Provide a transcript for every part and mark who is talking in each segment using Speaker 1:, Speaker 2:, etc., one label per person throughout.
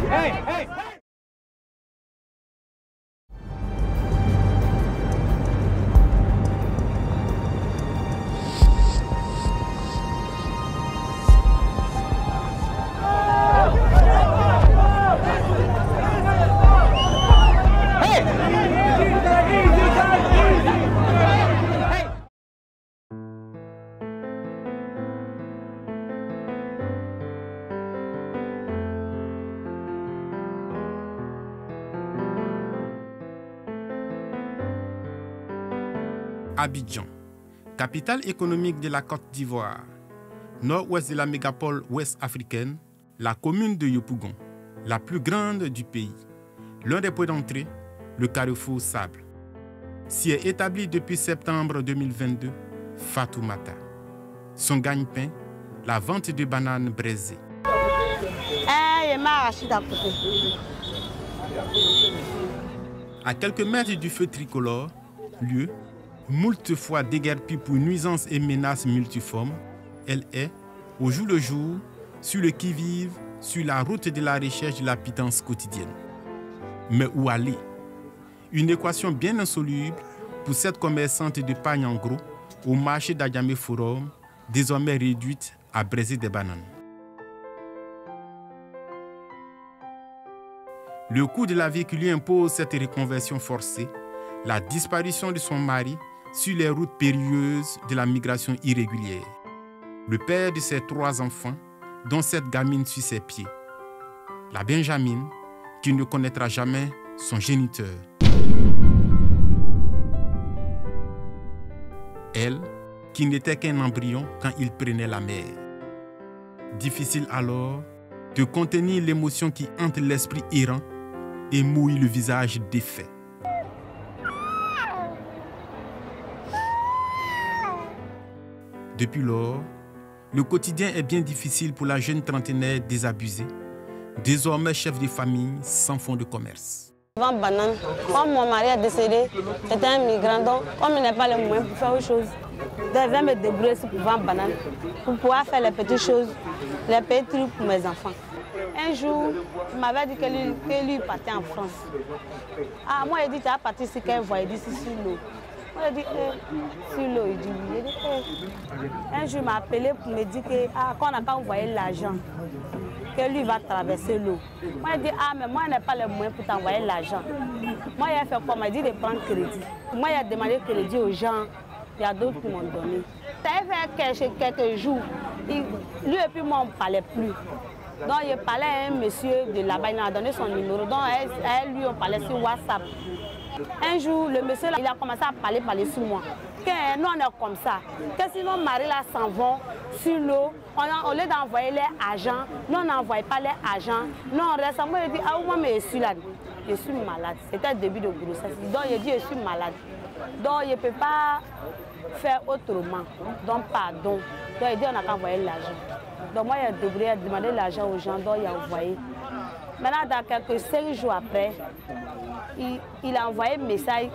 Speaker 1: hey, hey. Abidjan, capitale économique de la Côte d'Ivoire, nord-ouest de la mégapole ouest africaine, la commune de Yopougon, la plus grande du pays. L'un des points d'entrée, le carrefour Sable. S'y est établi depuis septembre 2022 Fatoumata. Son gagne-pain, la vente de bananes braisées. À quelques mètres du feu tricolore, lieu moult fois déguerpie pour nuisances et menaces multiformes, elle est, au jour le jour, sur le qui-vive, sur la route de la recherche de la pitance quotidienne. Mais où aller? Une équation bien insoluble pour cette commerçante de pagne en gros au marché d'Adjamé Forum, désormais réduite à braiser des bananes. Le coût de la vie qui lui impose cette reconversion forcée, la disparition de son mari sur les routes périlleuses de la migration irrégulière. Le père de ses trois enfants, dont cette gamine suit ses pieds. La Benjamin, qui ne connaîtra jamais son géniteur. Elle, qui n'était qu'un embryon quand il prenait la mer. Difficile alors de contenir l'émotion qui hante l'esprit errant et mouille le visage défait. Depuis lors, le quotidien est bien difficile pour la jeune trentenaire désabusée, désormais chef de famille sans fonds de commerce.
Speaker 2: Vendre banane. Comme mon mari est décédé, c'était un migrant, donc comme il n'a pas les moyens pour faire autre chose, je vais me débrouiller pour vendre banane, pour pouvoir faire les petites choses, les petits trucs pour mes enfants. Un jour, il m'avait dit que lui, partait en France. Ah, moi, il dit, tu as parti ici, qu'elle voit, il dit, c'est sur l'eau. Moi, j'ai dit, eh, sur l'eau, il dit, oui. Un jour, il m'a appelé pour me dire que, ah, qu'on n'a pas envoyé l'argent, que lui va traverser l'eau. Moi, j'ai dit, ah, mais moi, je n'ai pas les moyens pour t'envoyer l'argent. Moi, il a fait quoi? Il m'a dit de prendre crédit. Moi, il a demandé crédit aux gens. Il y a d'autres qui m'ont donné. Ça a fait quelques jours. Il, lui et puis moi, on ne parlait plus. Donc, il parlait à un monsieur de là-bas, il m'a donné son numéro. Donc, elle, elle, lui, on parlait sur WhatsApp. Un jour, le monsieur, là, il a commencé à parler, parler sur moi. Que nous, on est comme ça. Que si nos maris là s'en vont sur l'eau, on a, au lieu d'envoyer les agents, nous, on n'envoie pas les agents. Nous, on reste. Moi, je dis, ah, moi, mais je suis là. Je suis malade. C'était le début de grossesse. Donc, il dit, je suis malade. Donc, je ne peux pas faire autrement. Donc, pardon. Donc, il dit, on n'a qu'à envoyer l'argent. Donc, moi, il a débrouillé, l'argent aux gens, donc il a envoyé. Maintenant, dans quelques cinq jours après, il, a envoyé un message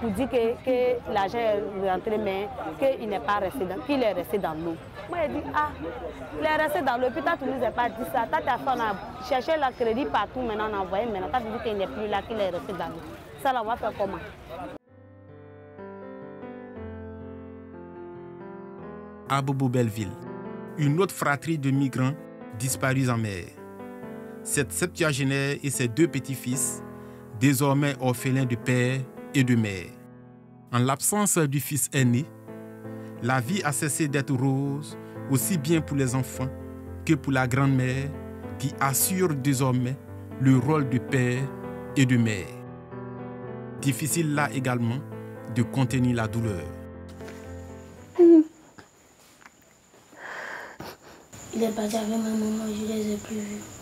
Speaker 2: pour dire que, que l'argent est rentré, mais qu'il n'est pas resté qu'il est resté dans l'eau. Moi, il dit, ah, il est resté dans l'eau, puis tu ne nous as pas dit ça. T'as ta femme a cherché le crédit partout, maintenant on a envoyé, maintenant tu dit qu'il n'est plus là, qu'il est resté dans l'eau. Ça, on va faire comment?
Speaker 1: À Bobo Belleville, une autre fratrie de migrants disparus en mer. Cette septuagénaire et ses deux petits-fils, désormais orphelins de père et de mère. En l'absence du fils aîné, la vie a cessé d'être rose, aussi bien pour les enfants que pour la grand-mère qui assure désormais le rôle de père et de mère. Difficile là également de contenir la douleur.
Speaker 3: Il est parti avec ma maman, je les ai plus vus.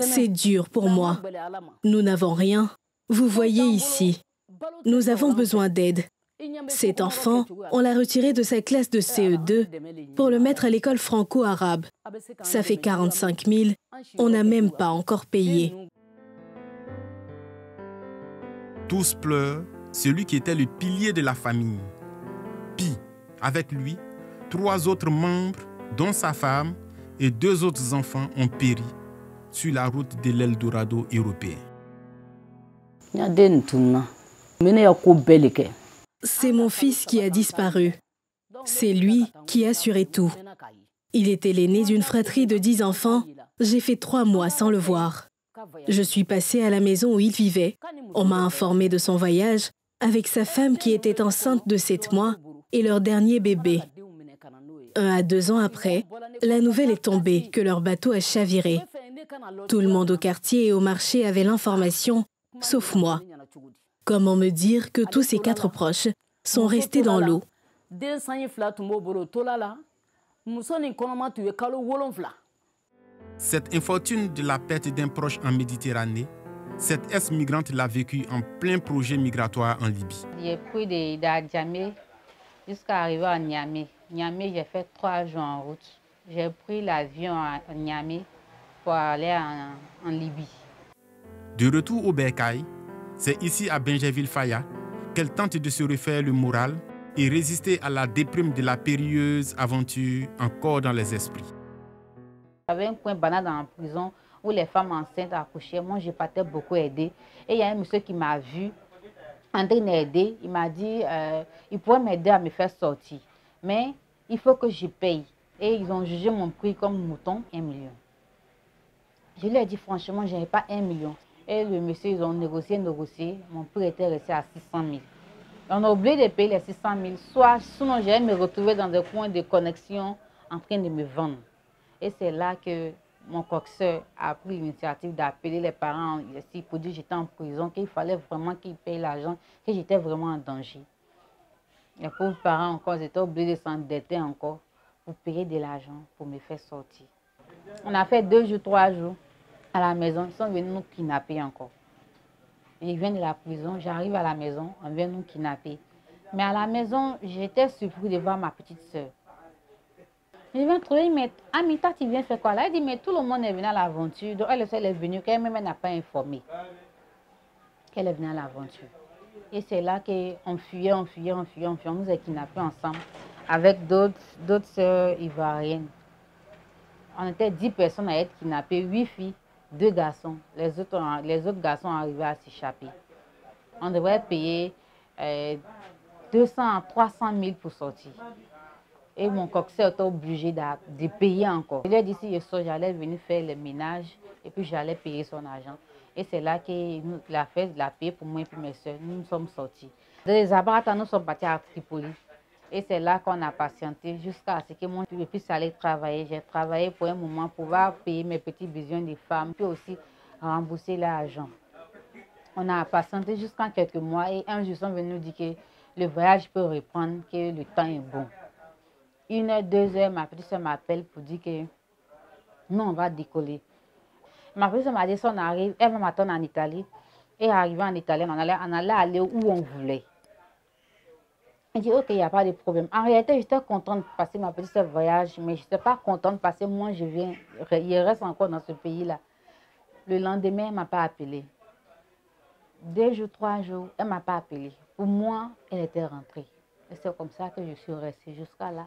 Speaker 4: C'est dur pour moi. Nous n'avons rien. Vous voyez ici, nous avons besoin d'aide. Cet enfant, on l'a retiré de sa classe de CE2 pour le mettre à l'école franco-arabe. Ça fait 45 000. On n'a même pas encore payé.
Speaker 1: Tous pleurent celui qui était le pilier de la famille. Puis, avec lui, trois autres membres dont sa femme et deux autres enfants ont péri sur la route de l'Eldorado européen.
Speaker 4: C'est mon fils qui a disparu. C'est lui qui assurait tout. Il était l'aîné d'une fratrie de dix enfants. J'ai fait trois mois sans le voir. Je suis passée à la maison où il vivait. On m'a informé de son voyage avec sa femme qui était enceinte de sept mois et leur dernier bébé. Un à deux ans après, la nouvelle est tombée que leur bateau a chaviré. Tout le monde au quartier et au marché avait l'information, sauf moi. Comment me dire que tous ces quatre proches sont restés dans l'eau?
Speaker 1: Cette infortune de la perte d'un proche en Méditerranée, cette ex-migrante l'a vécu en plein projet migratoire en Libye.
Speaker 5: J'ai pris de jusqu'à arriver à Niamey. Niamey, j'ai fait trois jours en route. J'ai pris l'avion à Niamey pour aller en, Libye.
Speaker 1: De retour au Bercail, c'est ici à Benjaville-Faya qu'elle tente de se refaire le moral et résister à la déprime de la périlleuse aventure encore dans les esprits.
Speaker 5: J'avais un coin banal dans la prison où les femmes enceintes accouchaient. Moi, je partais beaucoup aider. Et il y a un monsieur qui m'a vu en train d'aider. Il m'a dit euh, il pourrait m'aider à me faire sortir. Mais il faut que je paye. Et ils ont jugé mon prix comme mouton, un million. Je lui ai dit franchement, je n'ai pas un million. Et le monsieur, ils ont négocié, négocié. Mon prix était resté à 600 000. On a oublié de payer les 600 000. Soit, sinon, j'allais me retrouver dans des coins de connexion en train de me vendre. Et c'est là que mon coxeur a pris l'initiative d'appeler les parents ici pour dire que j'étais en prison, qu'il fallait vraiment qu'ils payent l'argent, que j'étais vraiment en danger. Les pauvres parents encore, étaient obligés de s'endetter encore pour payer de l'argent pour me faire sortir. On a fait deux jours, trois jours à la maison. Ils sont venus nous kidnapper encore. Ils viennent de la prison, j'arrive à la maison, on vient nous kidnapper. Mais à la maison, j'étais surpris de voir ma petite soeur. Je viens trouver, mais Amita, tu viens faire quoi là? Elle dit, mais tout le monde est venu à l'aventure. Donc elle, elle est venue, qu'elle-même n'a pas informé qu'elle est venue à l'aventure. Et c'est là qu'on fuyait, on fuyait, on fuyait, on fuyait. On nous a kidnappés ensemble avec d'autres sœurs ivoiriennes. On était dix personnes à être kidnappées, huit filles, deux garçons. Les autres, les autres garçons arrivaient à s'échapper. On devrait payer euh, 200 300 000 pour sortir. Et mon coxeur était obligé de, payer encore. Il a dit si je sors, j'allais venir faire le ménage et puis j'allais payer son argent. Et c'est là qu'il a fait la paix pour moi et puis mes soeurs. Nous nous sommes sortis. Les abrata, nous sommes partis à Tripoli. Et c'est là qu'on a patienté jusqu'à ce que moi, je puisse aller travailler. J'ai travaillé pour un moment pour pouvoir payer mes petits besoins des femmes, puis aussi rembourser l'argent. On a patienté jusqu'à quelques mois et un jour, ils sont venus nous dire que le voyage peut reprendre, que le temps est bon. Une heure, deux heures, ma petite soeur m'appelle pour dire que nous, on va décoller. Ma petite m'a dit, si on arrive, elle va m'attendre en Italie. Et arrivé en Italie, on allait, on allait aller où on voulait. Elle dit, ok, il n'y a pas de problème. En réalité, j'étais contente de passer ma petite voyage, mais je n'étais pas contente parce que moi, je viens, il reste encore dans ce pays-là. Le lendemain, elle ne m'a pas appelé. Deux jours, trois jours, elle ne m'a pas appelé. Pour moi, elle était rentrée. Et c'est comme ça que je suis restée jusqu'à là.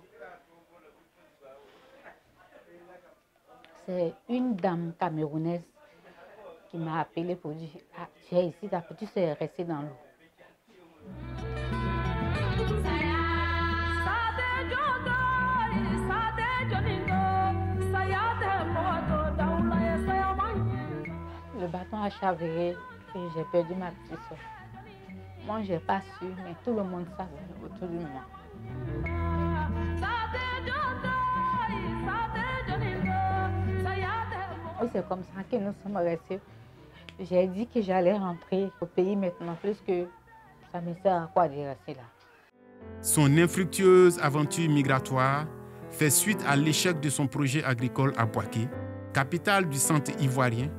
Speaker 5: C'est une dame camerounaise qui m'a appelé pour dire, ah, tu es ici, ta petite soeur est dans l'eau. Le bâton a chaviré et j'ai perdu ma petite soeur. Moi, je n'ai pas su, mais tout le monde savait autour de moi. C'est comme ça que nous sommes restés. J'ai dit que j'allais rentrer au pays maintenant, puisque ça me sert à quoi de rester là.
Speaker 1: Son infructueuse aventure migratoire fait suite à l'échec de son projet agricole à Boaké, capitale du centre ivoirien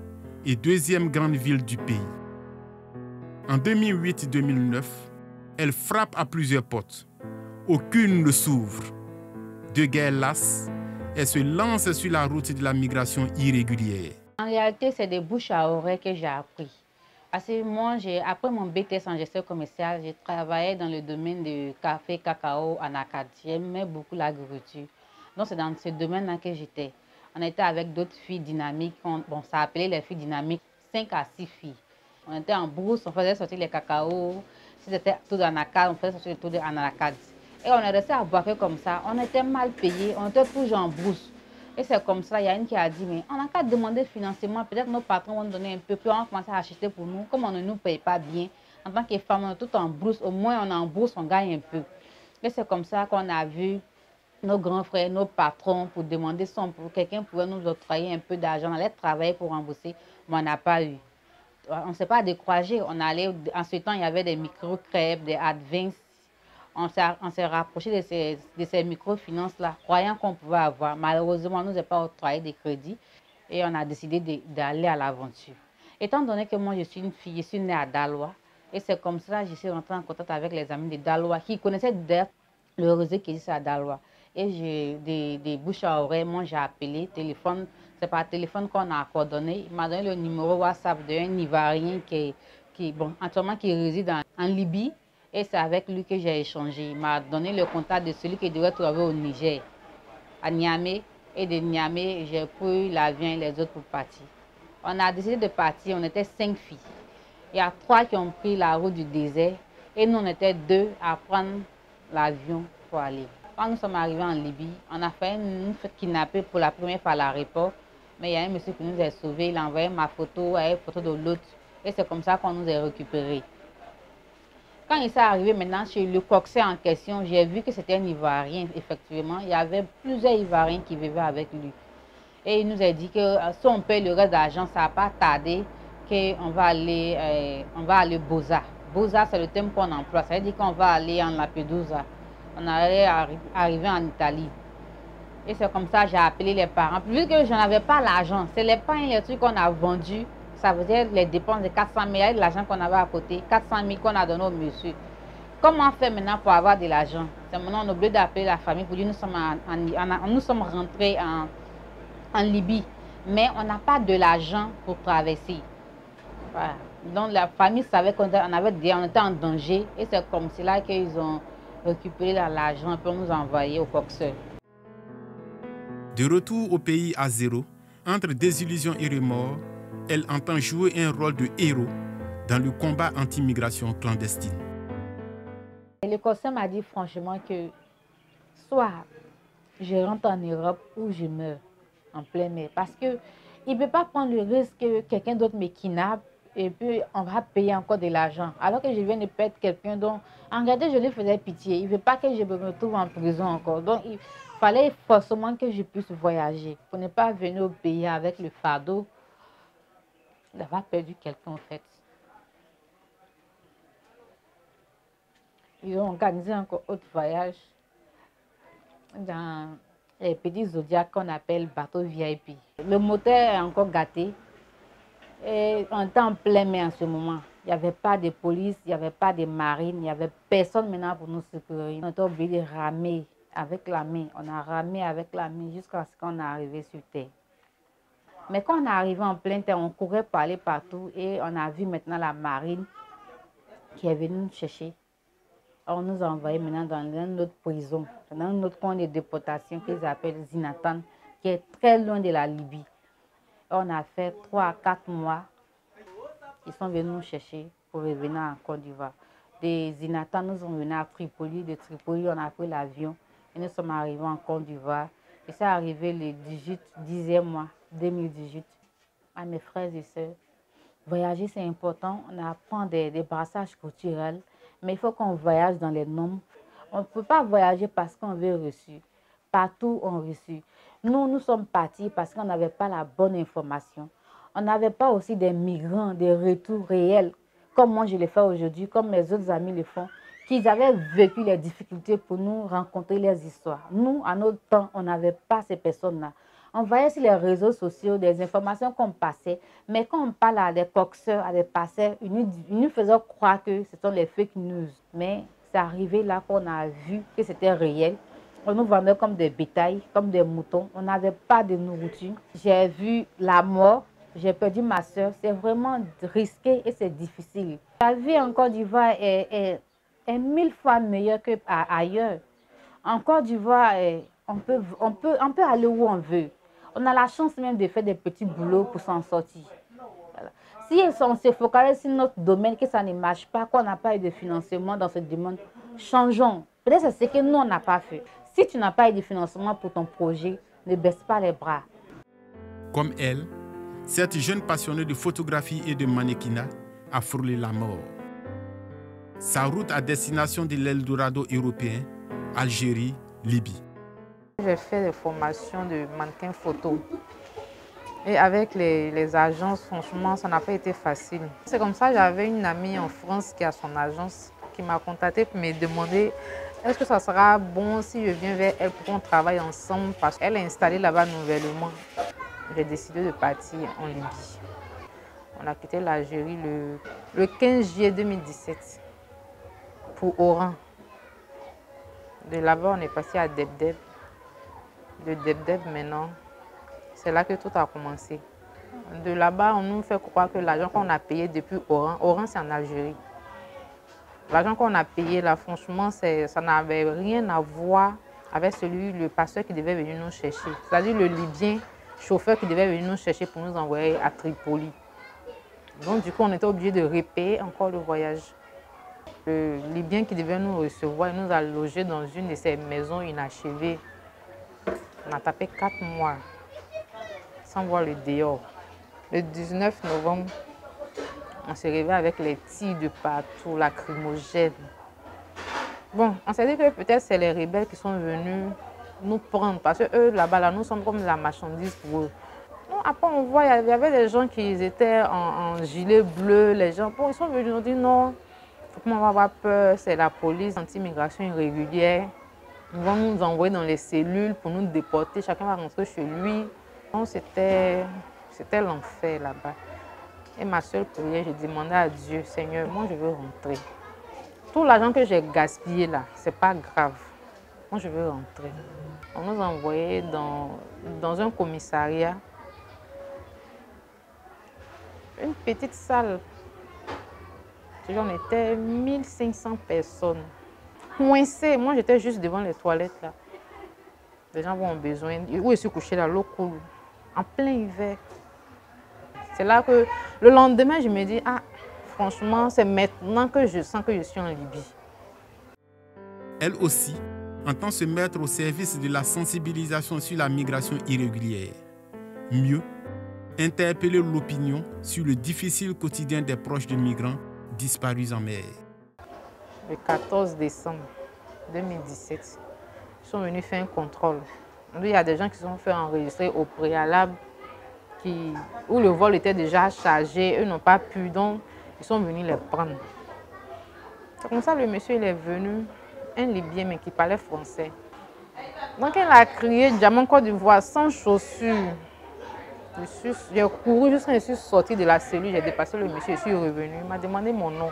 Speaker 1: et deuxième grande ville du pays. En 2008-2009, elle frappe à plusieurs portes. Aucune ne s'ouvre. De guerre lasse, elle se lance sur la route de la migration irrégulière.
Speaker 5: En réalité, c'est des bouches à oreille que j'ai appris. Parce que moi, après mon BTS en gestion commerciale, j'ai travaillé dans le domaine du café, cacao en Acadie. J'aimais beaucoup l'agriculture. Donc, c'est dans ce domaine-là que j'étais. On était avec d'autres filles dynamiques. bon, ça appelait les filles dynamiques 5 à 6 filles. On était en brousse, on faisait sortir les cacao. Si c'était tout case, on faisait sortir tout dans la case. Et on est resté à boire comme ça. On était mal payés, on était toujours en brousse. Et c'est comme ça, il y a une qui a dit, mais on n'a qu'à demander financement, peut-être nos patrons vont nous donner un peu, puis on va commencer à acheter pour nous. Comme on ne nous paye pas bien, en tant que femme, on est tout en brousse, au moins on en brousse, on gagne un peu. Et c'est comme ça qu'on a vu nos grands frères, nos patrons, pour demander si quelqu'un pouvait nous octroyer un peu d'argent. On allait travailler pour rembourser, mais on n'a pas eu. On ne s'est pas découragé. On allait, en ce temps, il y avait des micro-crêpes, des advance. On s'est rapproché de ces, microfinances-là, croyant qu'on pouvait avoir. Malheureusement, on ne nous a pas octroyé des crédits et on a décidé d'aller à l'aventure. Étant donné que moi, je suis une fille, je suis née à Dalois, et c'est comme ça que je suis rentrée en contact avec les amis de Dalois qui connaissaient le réseau qui existe à Dalois. Et des, bouches à oreille, moi j'ai appelé, téléphone, c'est par téléphone qu'on a coordonné. Il m'a donné le numéro WhatsApp d'un Ivoirien qui, bon, actuellement qui réside en Libye. Et c'est avec lui que j'ai échangé. Il m'a donné le contact de celui qui devait trouver au Niger, à Niamey. Et de Niamey, j'ai pris l'avion et les autres pour partir. On a décidé de partir, on était cinq filles. Il y a trois qui ont pris la route du désert et nous, on était deux à prendre l'avion pour aller. Quand nous sommes arrivés en Libye, on a fait une, fête kidnappée pour la première fois à l'aéroport. Mais il y a un monsieur qui nous a sauvés, il a envoyé ma photo une photo de l'autre. Et c'est comme ça qu'on nous a récupérés. Quand il s'est arrivé maintenant chez le coxer en question, j'ai vu que c'était un Ivoirien, effectivement. Il y avait plusieurs Ivoiriens qui vivaient avec lui. Et il nous a dit que euh, si on paye le reste d'argent, ça va pas tarder qu'on va aller, euh, on va aller Boza. Boza, c'est le thème qu'on emploie. Ça veut dire qu'on va aller en Lampedusa. On allait arriver en Italie. Et c'est comme ça que j'ai appelé les parents. Vu que je n'avais pas l'argent, c'est les pains et les trucs qu'on a vendus. Ça veut dire les dépenses de 400 000, l'argent qu'on avait à côté, 400 000 qu'on a donné au monsieur. Comment faire maintenant pour avoir de l'argent? C'est maintenant on a oublié d'appeler la famille pour dire nous sommes, nous sommes rentrés en, en Libye, mais on n'a pas de l'argent pour traverser. Donc la famille savait qu'on avait, on était en danger et c'est comme cela qu'ils ont récupéré l'argent pour nous envoyer au boxeur.
Speaker 1: De retour au pays à zéro, entre désillusion et remords, elle entend jouer un rôle de héros dans le combat anti-migration clandestine.
Speaker 5: Le conseil m'a dit franchement que soit je rentre en Europe ou je meurs en plein mer. Parce qu'il ne peut pas prendre le risque que quelqu'un d'autre me kidnappe et puis on va payer encore de l'argent. Alors que je viens de perdre quelqu'un dont, en réalité, je lui faisais pitié. Il ne veut pas que je me retrouve en prison encore. Donc, il fallait forcément que je puisse voyager pour ne pas venir au pays avec le fardeau d'avoir perdu quelqu'un, en fait. Ils ont organisé encore autre voyage dans les petits zodiacs qu'on appelle bateau VIP. Le moteur est encore gâté. Et en plein mer en ce moment. Il n'y avait pas de police, il n'y avait pas de marine, il n'y avait personne maintenant pour nous secourir. On était obligé de ramer avec la main. On a ramé avec la main jusqu'à ce qu'on est arrivé sur terre. Mais quand on est arrivé en plein terre, on courait parler partout et on a vu maintenant la marine qui est venue nous chercher. On nous a envoyés maintenant dans une autre prison, dans un autre coin de déportation qu'ils appellent Zinatan, qui est très loin de la Libye. On a fait trois à quatre mois. Ils sont venus nous chercher pour revenir en Côte d'Ivoire. Des Zinatan, nous sommes venus à Tripoli. De Tripoli, on a pris l'avion et nous sommes arrivés en Côte d'Ivoire. Et c'est arrivé le 18, 10e mois 2018. À mes frères et sœurs, voyager c'est important. On apprend des, brassages culturels, mais il faut qu'on voyage dans les normes. On ne peut pas voyager parce qu'on veut reçu. Partout on reçu. Nous, nous sommes partis parce qu'on n'avait pas la bonne information. On n'avait pas aussi des migrants, des retours réels, comme moi je le fais aujourd'hui, comme mes autres amis le font, qu'ils avaient vécu les difficultés pour nous rencontrer les histoires. Nous, à notre temps, on n'avait pas ces personnes-là. On voyait sur les réseaux sociaux des informations qu'on passait, mais quand on parle à des coxeurs, à des passeurs, ils nous, ils faisaient croire que ce sont les fake news. Mais c'est arrivé là qu'on a vu que c'était réel on nous vendait comme des bétails, comme des moutons. On n'avait pas de nourriture. J'ai vu la mort. J'ai perdu ma soeur. C'est vraiment risqué et c'est difficile. La vie en Côte d'Ivoire est, mille fois meilleure qu'ailleurs. En Côte d'Ivoire, peut, on, on peut aller où on veut. On a la chance même de faire des petits boulots pour s'en sortir. Si on se focalise sur notre domaine, que ça ne marche pas, qu'on n'a pas eu de financement dans ce domaine, changeons. Peut-être c'est ce que nous, on n'a pas fait. Si tu n'as pas eu de financement pour ton projet, ne baisse pas les bras.
Speaker 1: Comme elle, cette jeune passionnée de photographie et de mannequinat a frôlé la mort. Sa route à destination de l'Eldorado européen, Algérie, Libye.
Speaker 6: J'ai fait des formations de mannequin photo. Et avec les, agences, franchement, ça n'a pas été facile. C'est comme ça, j'avais une amie en France qui a son agence, qui m'a contacté pour me demander est-ce que ça sera bon si je viens vers elle pour qu'on travaille ensemble? Parce qu'elle est installée là-bas nouvellement. J'ai décidé de partir en Libye. On a quitté l'Algérie le, le 15 juillet 2017 pour Oran. De là-bas, on est passé à Debdeb. De Debdeb maintenant, c'est là que tout a commencé. De là-bas, on nous fait croire que l'argent qu'on a payé depuis Oran, Oran c'est en Algérie. L'argent qu'on a payé là, franchement, ça n'avait rien à voir avec celui, le pasteur qui devait venir nous chercher. C'est-à-dire le Libyen chauffeur qui devait venir nous chercher pour nous envoyer à Tripoli. Donc du coup, on était obligé de repayer encore le voyage. Le Libyen qui devait nous recevoir, il nous a logés dans une de ces maisons inachevées. On a tapé quatre mois sans voir le dehors. Le 19 novembre, on s'est réveillé avec les tirs de partout, lacrymogènes. Bon, on s'est dit que peut-être c'est les rebelles qui sont venus nous prendre parce que eux, là-bas, là, nous sommes comme la marchandise pour eux. après, on voit, il y avait des gens qui étaient en, gilet bleu, les gens, bon, ils sont venus nous dire non, faut on va avoir peur, c'est la police anti-immigration irrégulière. Ils vont nous envoyer dans les cellules pour nous déporter, chacun va rentrer chez lui. C'était l'enfer là-bas. Et ma seule prière, j'ai demandé à Dieu, Seigneur, moi je veux rentrer. Tout l'argent que j'ai gaspillé là, c'est pas grave. Moi je veux rentrer. On nous a envoyés dans, dans un commissariat. Une petite salle. J'en étais 1500 personnes. Coincées. Moi j'étais juste devant les toilettes là. Les gens ont besoin. Où je suis couché là, l'eau coule. En plein hiver. C'est là que le lendemain, je me dis, ah, franchement, c'est maintenant que je sens que je suis en Libye.
Speaker 1: Elle aussi entend se mettre au service de la sensibilisation sur la migration irrégulière. Mieux, interpeller l'opinion sur le difficile quotidien des proches de migrants disparus en mer.
Speaker 6: Le 14 décembre 2017, ils sont venus faire un contrôle. Il y a des gens qui sont fait enregistrer au préalable qui, où le vol était déjà chargé, eux n'ont pas pu, donc ils sont venus les prendre. C'est comme ça le monsieur est venu, un Libyen mais qui parlait français. Donc il a crié Diamant Côte d'Ivoire sans chaussures. J'ai couru jusqu'à je suis sorti de la cellule, j'ai dépassé le monsieur, je suis revenu. Il m'a demandé mon nom.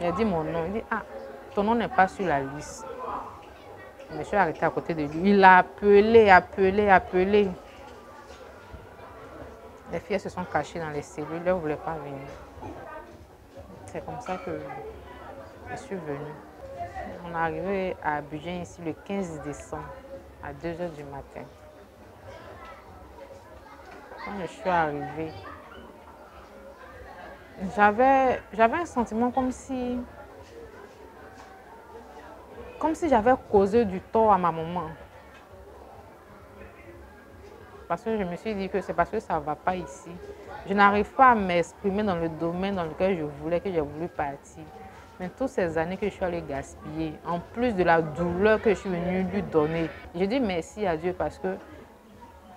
Speaker 6: Il a dit mon nom. Il dit Ah, ton nom n'est pas sur la liste. Le monsieur a arrêté à côté de lui. Il a appelé, appelé, appelé. Les filles se sont cachées dans les cellules, elles ne voulaient pas venir. C'est comme ça que je suis venue. On est arrivé à Abidjan ici le 15 décembre à 2 h du matin. Quand je suis arrivée, j'avais un sentiment comme si comme si j'avais causé du tort à ma maman. Parce que je me suis dit que c'est parce que ça ne va pas ici. Je n'arrive pas à m'exprimer dans le domaine dans lequel je voulais, que j'ai voulu partir. Mais toutes ces années que je suis allée gaspiller, en plus de la douleur que je suis venue lui donner, je dis merci à Dieu parce que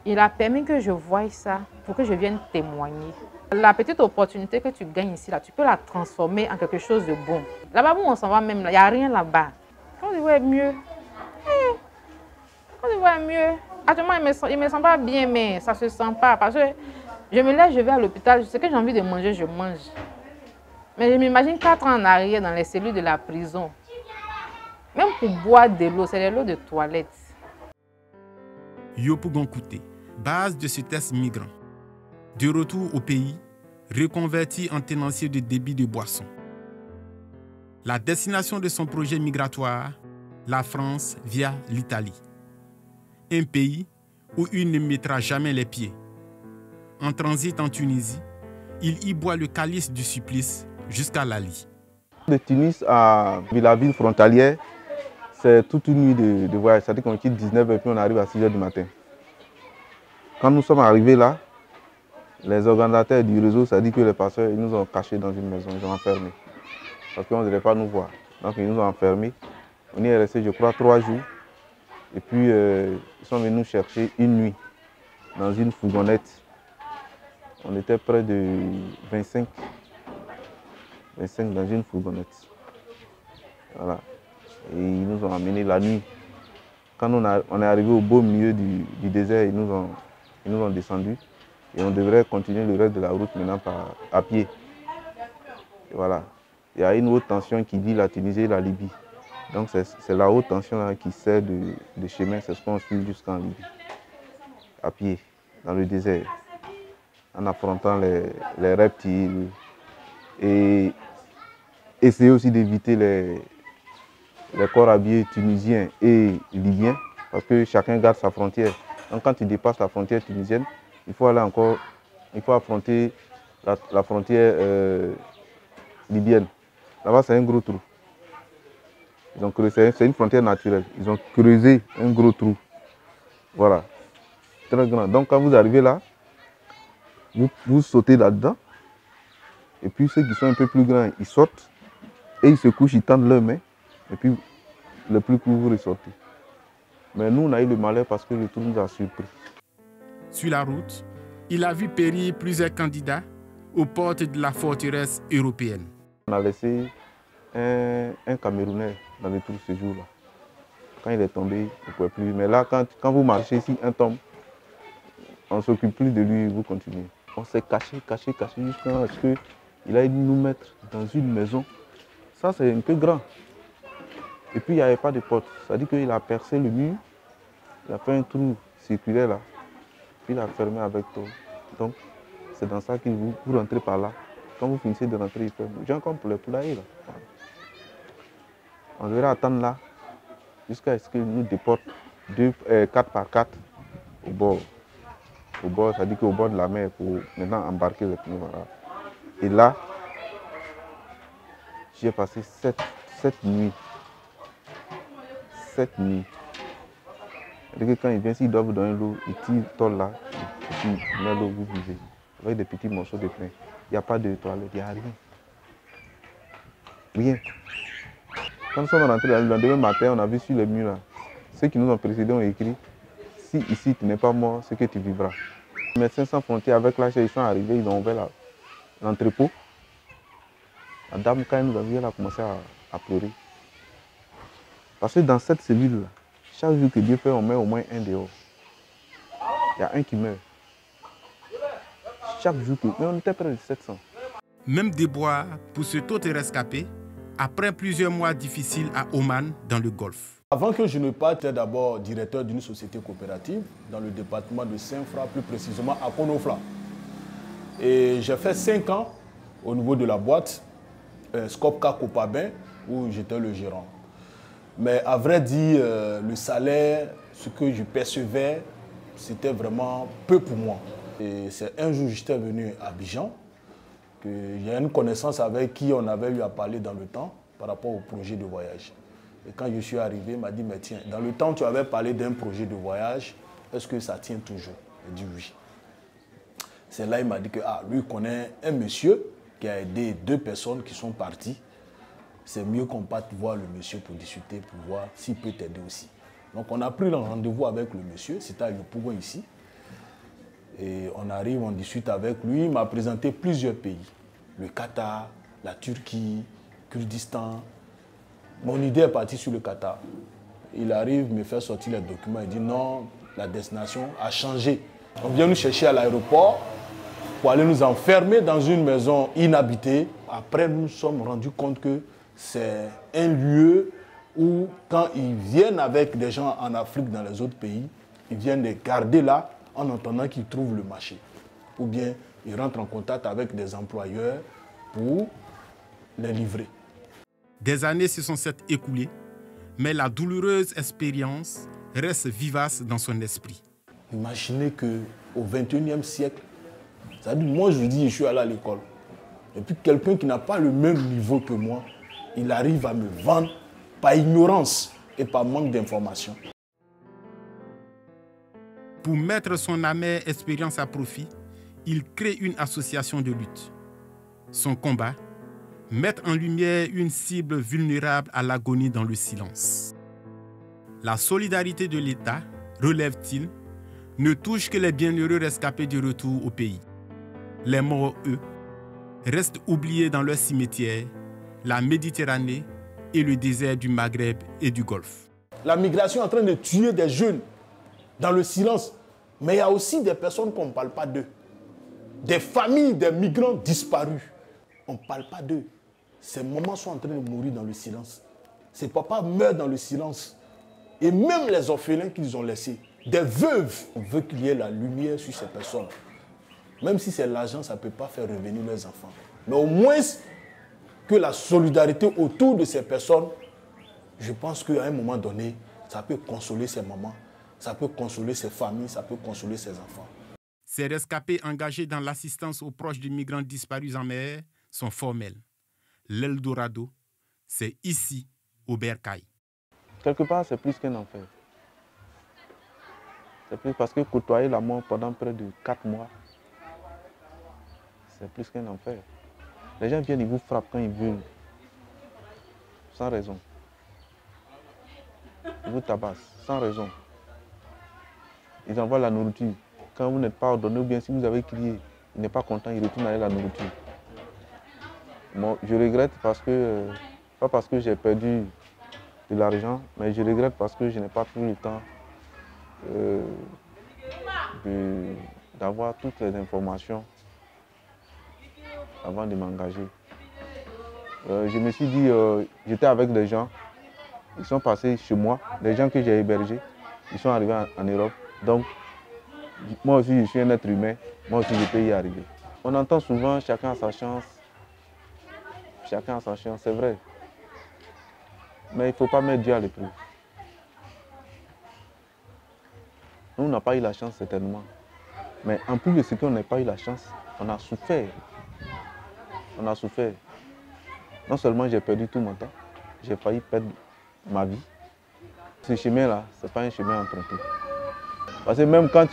Speaker 6: il a permis que je voie ça pour que je vienne témoigner. La petite opportunité que tu gagnes ici, là, tu peux la transformer en quelque chose de bon. Là-bas où on s'en va même, il n'y a rien là-bas. Mieux. On dit, mieux. Actuellement, il ne me, sent pas bien, mais ça ne se sent pas. Parce que je me lève, je vais à l'hôpital, ce que j'ai envie de manger, je mange. Mais je m'imagine quatre ans en arrière dans les cellules de la prison. Même pour boire de l'eau, c'est de l'eau de toilette.
Speaker 1: Yopougon base de ce test migrant. De retour au pays, reconverti en tenancier de débit de boissons. La destination de son projet migratoire, la France via l'Italie un pays où il ne mettra jamais les pieds. En transit en Tunisie, il y boit le calice du supplice jusqu'à Lali.
Speaker 7: De Tunis à la ville frontalière, c'est toute une nuit de, voyage. C'est-à-dire qu'on quitte 19h et puis on arrive à 6h du matin. Quand nous sommes arrivés là, les organisateurs du réseau, ça dit que les passeurs, ils nous ont cachés dans une maison, ils ont enfermés. Parce qu'on ne devait pas nous voir. Donc ils nous ont enfermés. On y est resté, je crois, trois jours. Et puis euh, ils sont venus nous chercher une nuit dans une fourgonnette. On était près de 25, 25 dans une fourgonnette. Voilà et ils nous ont amenés la nuit. Quand on, est arrivé au beau milieu du, désert, ils nous, ont, ils nous ont descendus et on devrait continuer le reste de la route maintenant à pied. voilà. Il y a une haute tension qui dit la Tunisie et la Libye. Donc c'est la haute tension qui sert de, chemin, c'est ce qu'on suit jusqu'en Libye. À pied, dans le désert, en affrontant les, les reptiles et essayer aussi d'éviter les, les corps habillés tunisiens et libyens, parce que chacun garde sa frontière. Donc quand tu dépasses la frontière tunisienne, il faut aller encore, il faut affronter la, frontière euh, libyenne. Là-bas, c'est un gros trou. C'est une frontière naturelle. Ils ont creusé un gros trou. Voilà. Très grand. Donc quand vous arrivez là, vous, vous sautez là-dedans. Et puis ceux qui sont un peu plus grands, ils sortent. Et ils se couchent, ils tendent leurs mains. Et puis, le plus court, vous ressortez. Mais nous, on a eu le malheur parce que le tour nous a surpris.
Speaker 1: Sur la route, il a vu périr plusieurs candidats aux portes de la forteresse européenne.
Speaker 7: On a laissé un, Camerounais dans le tour ce jour-là. Quand il est tombé, il ne pouvait plus. Mais là, quand, quand vous marchez, si un tombe, on ne s'occupe plus de lui, vous continuez. On s'est caché, caché, caché jusqu'à ce qu'il aille nous mettre dans une maison. Ça, c'est un peu grand. Et puis il n'y avait pas de porte. Ça dit qu'il a percé le mur, il a fait un trou circulaire là, puis il a fermé avec toi. Donc c'est dans ça que vous, rentrez par là. Quand vous finissez de rentrer, il fait J'ai comme pour les poulailler là. On devrait attendre là jusqu'à ce qu'il nous déporte 4 euh, par 4 au bord. Au bord, ça dit qu'au bord de la mer pour maintenant embarquer les pneus. Et là, j'ai passé 7 nuits cette nuit. que quand il vient, s'il doit vous donner l'eau, il tire tol là, et puis l'eau, vous buvez. Avec des petits morceaux de pain. Il n'y a pas de toilette, il n'y a rien. Rien. Quand nous sommes rentrés le lendemain matin, on a vu sur les murs ceux qui nous ont précédés ont écrit Si ici tu n'es pas mort, c'est que tu vivras. Les médecins sans frontières, avec l'âge, ils sont arrivés, ils ont ouvert l'entrepôt. La, dame, quand elle nous a vu, elle a commencé à pleurer. Parce que dans cette cellule-là, chaque jour que Dieu fait, on met au moins un dehors. Il y a un qui meurt. Chaque jour que. Mais on était près de 700.
Speaker 1: Même déboire pour ce taux rescapé après plusieurs mois difficiles à Oman, dans le Golfe.
Speaker 8: Avant que je ne parte, j'étais d'abord directeur d'une société coopérative dans le département de Saint-Fra, plus précisément à Konofla. Et j'ai fait 5 ans au niveau de la boîte euh, Scopca Copabin, où j'étais le gérant. Mais à vrai dire, euh, le salaire, ce que je percevais, c'était vraiment peu pour moi. Et c'est un jour, j'étais venu à Abidjan, que j'ai une connaissance avec qui on avait eu à parler dans le temps par rapport au projet de voyage. Et quand je suis arrivé, il m'a dit, mais tiens, dans le temps, tu avais parlé d'un projet de voyage, est-ce que ça tient toujours? J'ai dit oui. C'est là il m'a dit que ah, lui connaît un monsieur qui a aidé deux personnes qui sont parties c'est mieux qu'on parte voir le monsieur pour discuter, pour voir s'il peut t'aider aussi. Donc on a pris le rendez-vous avec le monsieur, c'était à Yopougon ici. Et on arrive, on discute avec lui. Il m'a présenté plusieurs pays. Le Qatar, la Turquie, Kurdistan. Mon idée est partie sur le Qatar. Il arrive, me fait sortir les documents. Il dit non, la destination a changé. On vient nous chercher à l'aéroport pour aller nous enfermer dans une maison inhabitée. Après, nous nous sommes rendus compte que c'est un lieu où, quand ils viennent avec des gens en Afrique, dans les autres pays, ils viennent les garder là en attendant qu'ils trouvent le marché. Ou bien ils rentrent en contact avec des employeurs pour les livrer.
Speaker 1: Des années se sont écoulées, mais la douloureuse expérience reste vivace dans son esprit.
Speaker 8: Imaginez que au 21e siècle, ça dit, moi je dis, je suis allé à l'école. Et puis quelqu'un qui n'a pas le même niveau que moi, il arrive à me vendre par ignorance et par manque d'information.
Speaker 1: Pour mettre son amère expérience à profit, il crée une association de lutte. Son combat, mettre en lumière une cible vulnérable à l'agonie dans le silence. La solidarité de l'État, relève-t-il, ne touche que les bienheureux rescapés du retour au pays. Les morts, eux, restent oubliés dans leur cimetière, la Méditerranée et le désert du Maghreb et du Golfe.
Speaker 8: La migration est en train de tuer des jeunes dans le silence, mais il y a aussi des personnes qu'on ne parle pas d'eux. Des familles des migrants disparus. On ne parle pas d'eux. Ces mamans sont en train de mourir dans le silence. Ces papas meurent dans le silence. Et même les orphelins qu'ils ont laissés, des veuves, on veut qu'il y ait la lumière sur ces personnes. Même si c'est l'argent, ça ne peut pas faire revenir leurs enfants. Mais au moins que la solidarité autour de ces personnes, je pense qu'à un moment donné, ça peut consoler ces mamans, ça peut consoler ces familles, ça peut consoler ces enfants.
Speaker 1: Ces rescapés engagés dans l'assistance aux proches des migrants disparus en mer sont formels. L'Eldorado, c'est ici, au Bercail.
Speaker 7: Quelque part, c'est plus qu'un enfer. C'est plus parce que côtoyer la mort pendant près de 4 mois, c'est plus qu'un enfer. Les gens viennent, ils vous frappent quand ils veulent. Sans raison. Ils vous tabassent, sans raison. Ils envoient la nourriture. Quand vous n'êtes pas ordonné ou bien si vous avez crié, il n'est pas content, il retourne avec la nourriture. je regrette parce que, euh, pas parce que j'ai perdu de l'argent, mais je regrette parce que je n'ai pas pris le temps euh, d'avoir toutes les informations avant de m'engager. Euh, je me suis dit, j'étais avec des gens, ils sont passés chez moi, des gens que j'ai hébergés, ils sont arrivés en, Europe. Donc, moi aussi, je suis un être humain, moi aussi, je peux y arriver. On entend souvent chacun a sa chance, chacun a sa chance, c'est vrai. Mais il ne faut pas mettre Dieu à l'épreuve. Nous, on n'a pas eu la chance, certainement. Mais en plus de ce qu'on n'a pas eu la chance, on a souffert on a souffert. Non seulement j'ai perdu tout mon temps, j'ai failli perdre ma vie. Ce chemin-là, ce n'est pas un chemin emprunté. Parce que même quand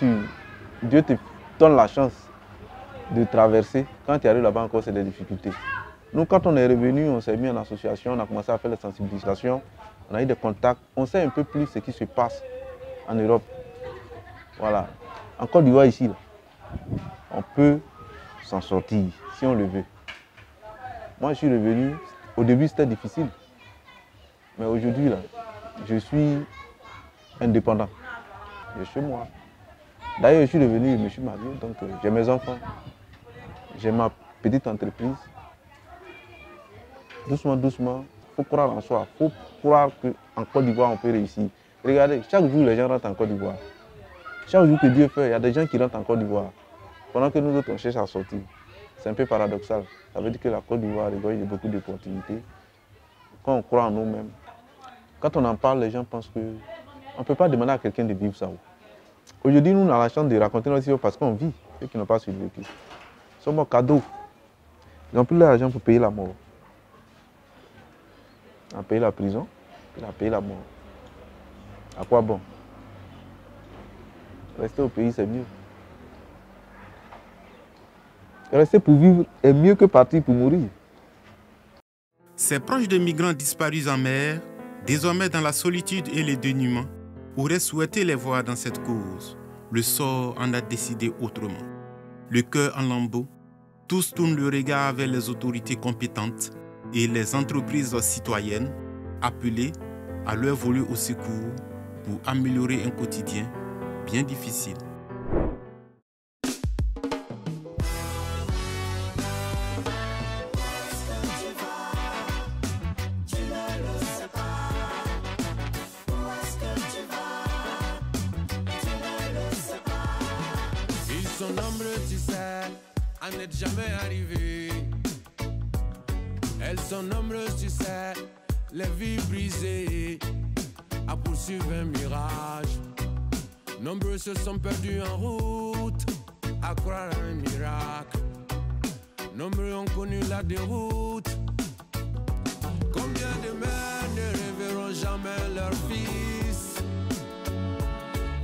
Speaker 7: Dieu te donne la chance de traverser, quand tu arrives là-bas encore, c'est des difficultés. Nous, quand on est revenu, on s'est mis en association, on a commencé à faire la sensibilisation, on a eu des contacts, on sait un peu plus ce qui se passe en Europe. Voilà. En Côte d'Ivoire, ici, on peut s'en sortir si on le veut. Moi, je suis revenu. Au début, c'était difficile. Mais aujourd'hui, là, je suis indépendant. Je suis moi. D'ailleurs, je suis revenu, je me suis marié, donc j'ai mes enfants. J'ai ma petite entreprise. Doucement, doucement, il faut croire en soi. Il faut croire qu'en Côte d'Ivoire, on peut réussir. Regardez, chaque jour, les gens rentrent en Côte d'Ivoire. Chaque jour que Dieu fait, il y a des gens qui rentrent en Côte d'Ivoire. Pendant que nous autres, on cherche à sortir. C'est un peu paradoxal. Ça veut dire que la Côte d'Ivoire regorge de beaucoup d'opportunités. Quand on croit en nous-mêmes, quand on en parle, les gens pensent que on ne peut pas demander à quelqu'un de vivre ça. Aujourd'hui, nous, on a la chance de raconter notre histoire parce qu'on vit, ceux qui n'ont pas survécu. Ils sont morts cadeaux. Ils n'ont plus l'argent pour payer la mort. On a payé la prison, on a payé la mort. À quoi bon? Rester au pays, c'est mieux. Rester pour vivre est mieux que partir pour mourir.
Speaker 1: Ces proches de migrants disparus en mer, désormais dans la solitude et les dénuements, auraient souhaité les voir dans cette cause. Le sort en a décidé autrement. Le cœur en lambeaux, tous tournent le regard vers les autorités compétentes et les entreprises citoyennes appelées à leur voler au secours pour améliorer un quotidien bien difficile.
Speaker 9: Jamais arrivé. Elles sont nombreuses, tu sais, les vies brisées. à poursuivre un mirage. Nombreux se sont perdus en route à croire à un miracle. Nombreux ont connu la déroute. Combien de mères ne reverront jamais leur fils?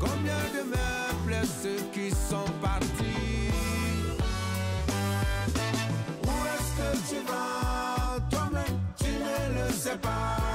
Speaker 9: Combien de mères plaisent ceux qui sont partis pas